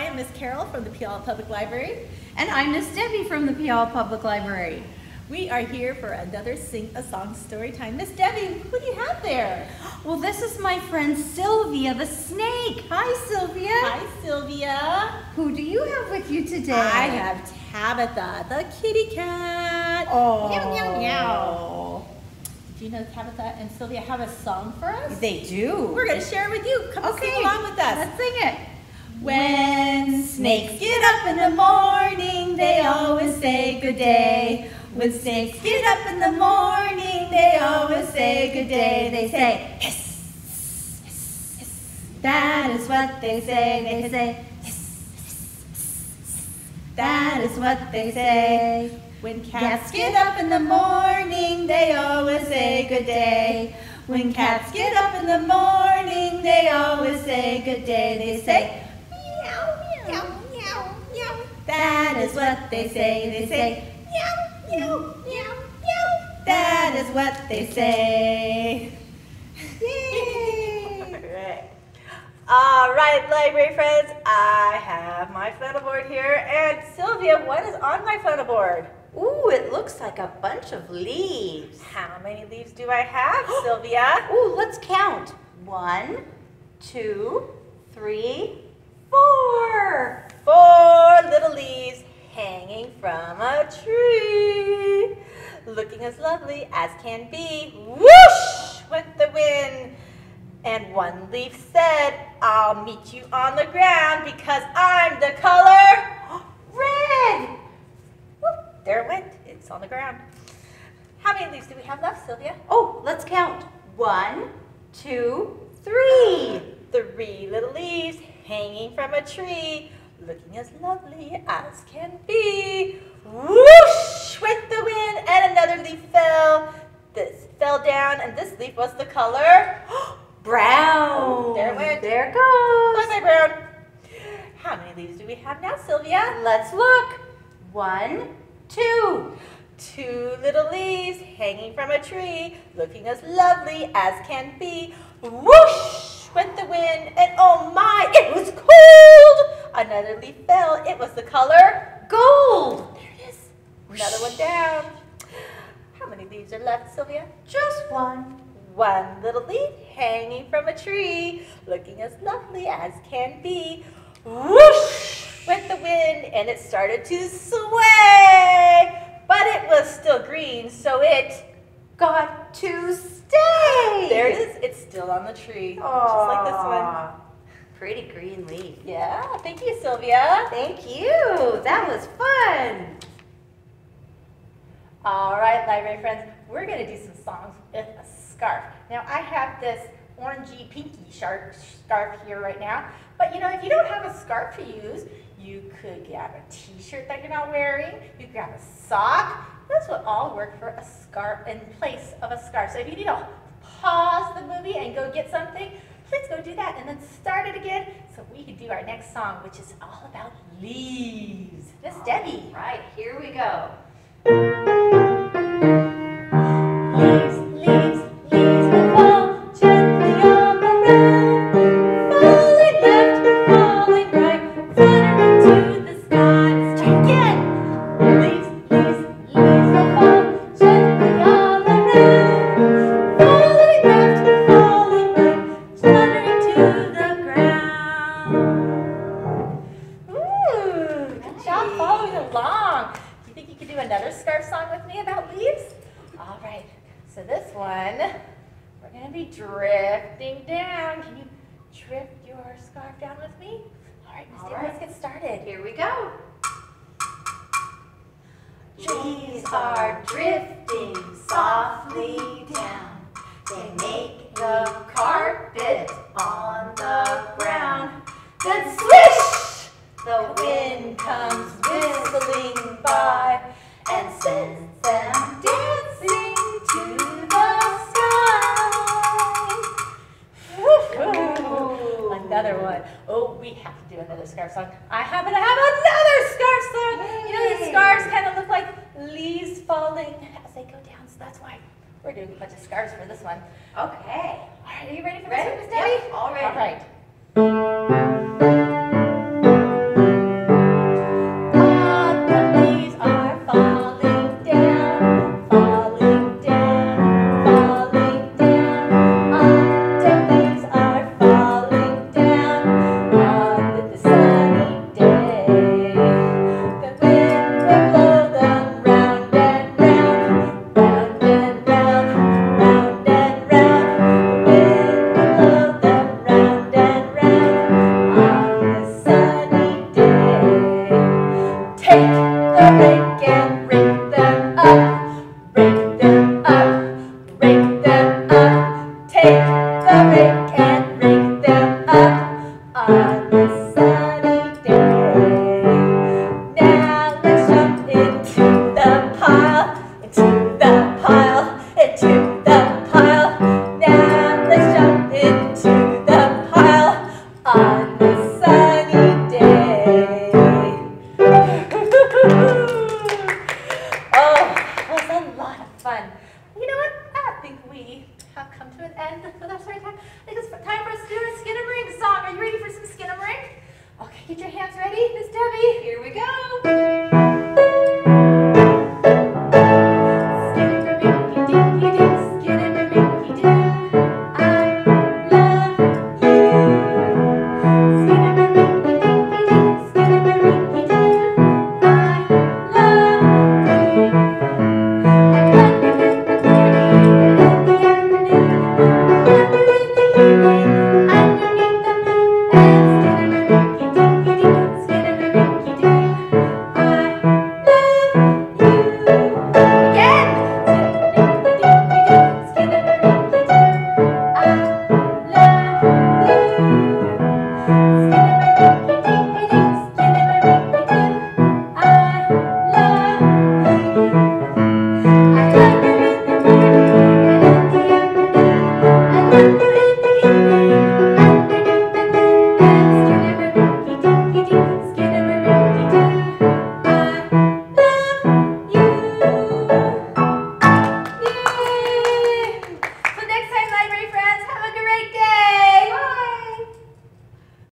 I am Miss Carol from the Puyallup Public Library. And I'm Miss Debi from the Puyallup Public Library. We are here for another Sing a Song story time. Miss Debi, what do you have there? Well, this is my friend Sylvia the snake. Hi, Sylvia. Hi, Sylvia. Who do you have with you today? I have Tabitha, the kitty cat. Oh. Meow, meow, meow. Do you know Tabitha and Sylvia have a song for us? They do. We're going to share it with you. Come okay. sing along with us. Let's sing it. When snakes get up in the morning, they always say good day. When snakes get up in the morning, they always say good day. They say hiss, hiss, hiss. That is what they say. They say. That is what they say. When cats get up in the morning, they always say good day. When cats get up in the morning, they always say good day. They say meow, meow, meow, meow. That is what they say. They say meow, meow, meow, meow. That is what they say. Yay! All right, library friends, I have my photo board here, and Sylvia, what is on my photo board? Ooh, it looks like a bunch of leaves. How many leaves do I have, Sylvia? Ooh, let's count. One, two, three, four. Leaves hanging from a tree, looking as lovely as can be. Whoosh went the wind. And one leaf said, I'll meet you on the ground because I'm the color red. Whoop, there it went. It's on the ground. How many leaves do we have left, Sylvia? Oh, let's count. One, two, three. Three little leaves hanging from a tree, looking as lovely as can be. Whoosh went the wind, and another leaf fell. This fell down, and this leaf was the color brown. Oh, there it went. There it goes. Bye bye, brown. How many leaves do we have now, Sylvia? Let's look. One, two. Two little leaves hanging from a tree, looking as lovely as can be. Whoosh went the wind, and oh my, it was cold! Another leaf fell. It was the color Gold. There it is. Another one down. How many leaves are left, Sylvia? Just one. One little leaf hanging from a tree, looking as lovely as can be. Whoosh went the wind, and it started to sway. But it was still green, so it Got to stay. there it is. It's still on the tree, just like this one. Pretty green leaf. Yeah, thank you, Sylvia. Thank you. That was fun. All right, library friends, we're going to do some songs with a scarf. Now, I have this orangey pinky shark scarf here right now, but you know, if you don't have a scarf to use, you could grab a t-shirt that you're not wearing, you could grab a sock. This would all work for a scarf in place of a scarf. So if you need to pause the movie and go get something, please go do that and then start it again so we can do our next song, which is all about leaves. Miss Debi. Right, here we go. Drifting down. Can you drift your scarf down with me? All right, Miss All right. let's get started. Here we go. Trees are drifting softly down. They Another one. Oh, we have to do another scarf song. I happen to have another scarf song. You know, these Yay. scarves kind of look like leaves falling as they go down, so that's why we're doing a bunch of scarves for this one. Okay. All right, are you ready for Ready? this one, Miss Debi? Yep. All right.